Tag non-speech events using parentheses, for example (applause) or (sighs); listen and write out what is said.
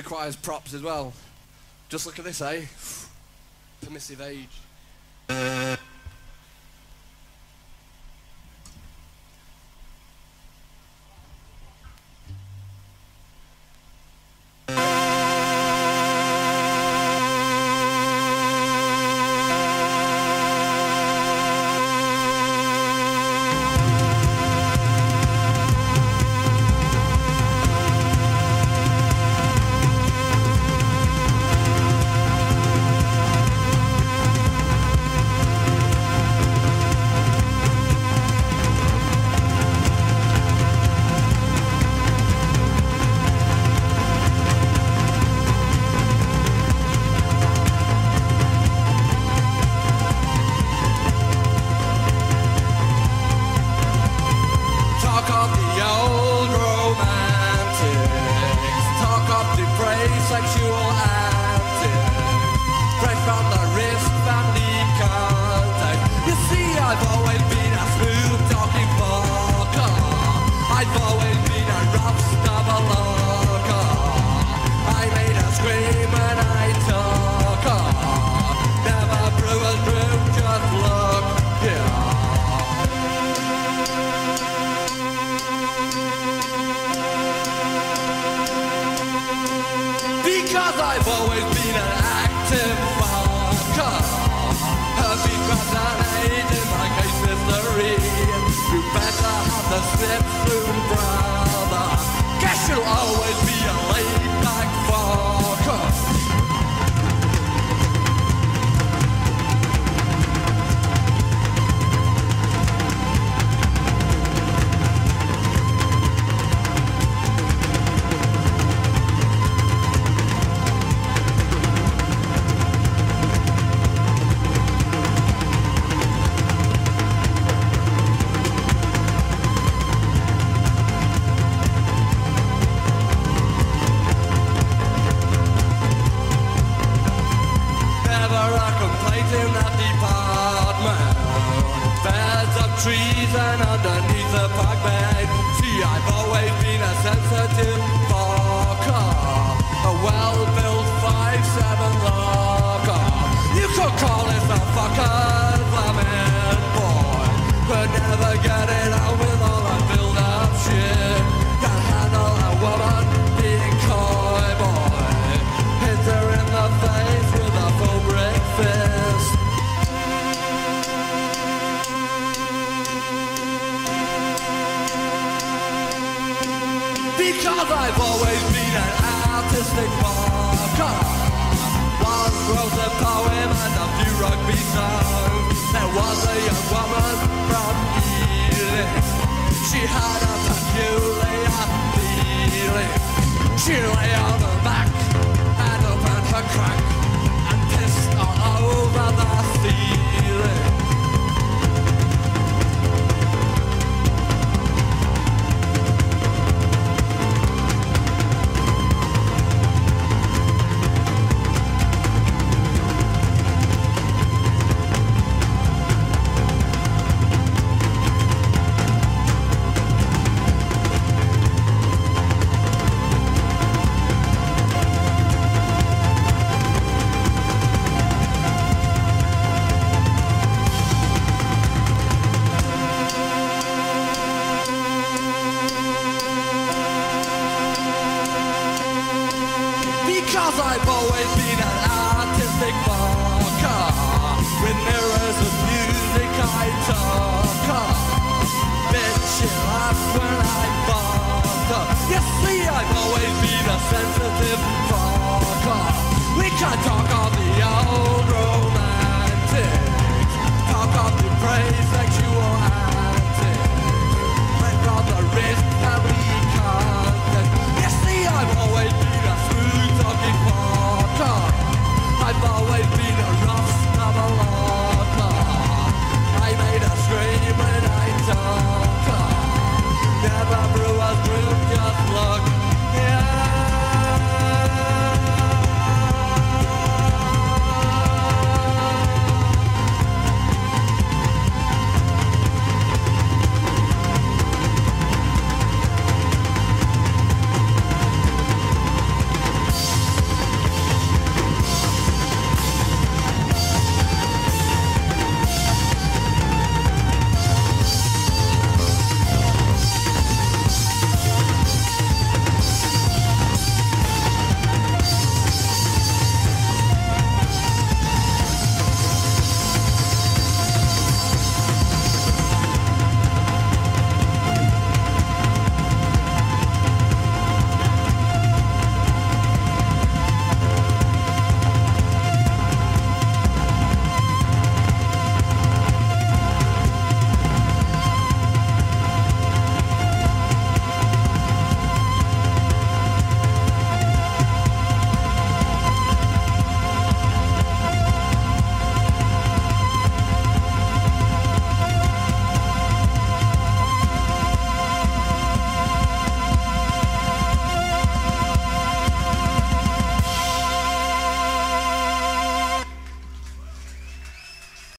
requires props as well. Just look at this, eh? (sighs) Permissive age. Brave sexual have the trees and underneath the park bed. See, I've always been a sensitive Because I've always been an artistic fucker. Once wrote a poem and a few rugby songs. There was a young woman from Ealing. She had a peculiar feeling. She lay on her back and opened her crack and pissed all over the ceiling. Because I've always been an artistic fucker, With mirrors of music I talk. Bitch, laugh when I barker You see, I've always been a sensitive fucker We can talk of the old romantic, Talk of the praise